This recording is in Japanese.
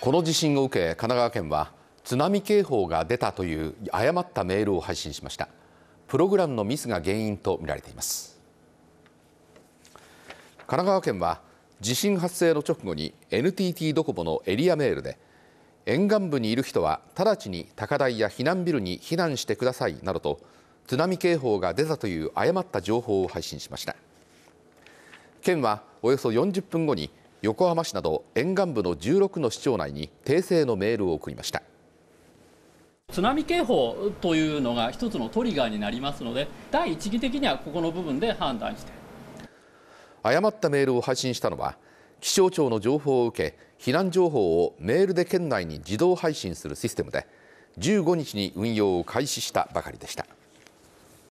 この地震を受け神奈川県は津波警報が出たという誤ったメールを配信しました。プログラムのミスが原因とみられています。神奈川県は地震発生の直後に NTT ドコモのエリアメールで沿岸部にいる人は直ちに高台や避難ビルに避難してくださいなどと津波警報が出たという誤った情報を配信しました。県はおよそ40分後に横浜市など沿岸部の16の市町内に訂正のメールを送りました津波警報というのが一つのトリガーになりますので第一義的にはここの部分で判断して誤ったメールを配信したのは気象庁の情報を受け避難情報をメールで県内に自動配信するシステムで15日に運用を開始したばかりでした。